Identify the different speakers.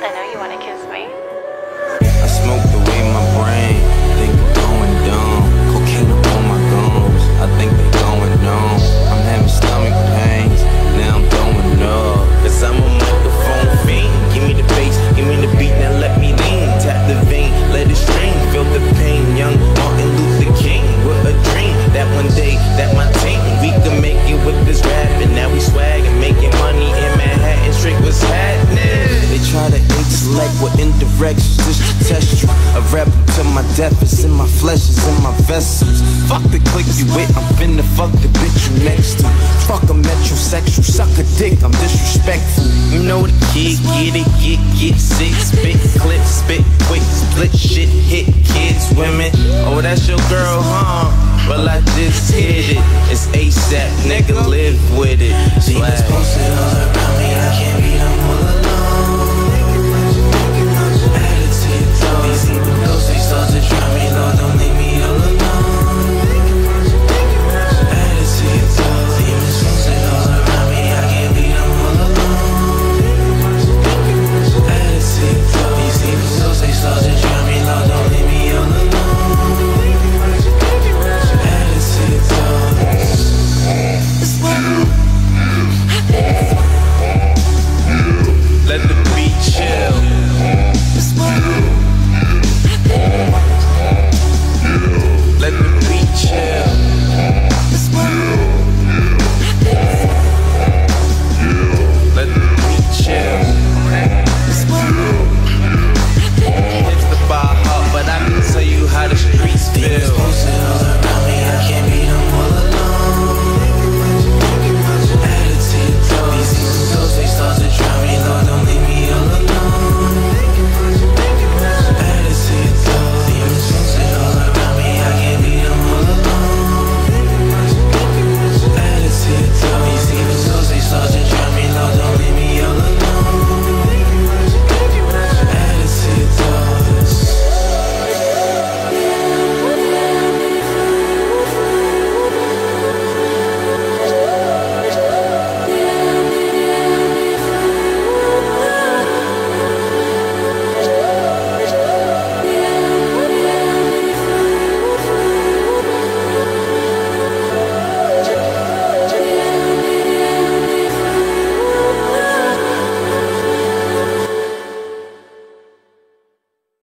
Speaker 1: I
Speaker 2: know you want to kiss me.
Speaker 3: Try to select with indirections just to test you. A rebel to my death is in my flesh, is in my vessels. Fuck the click you with, I'm finna fuck the bitch you next to. Fuck a metrosexual, suck a dick, I'm disrespectful. You know the kid, get it, get, get sick, spit, clip, spit, quick, split shit, hit kids, women. Oh, that's your girl, huh? Well, I just hit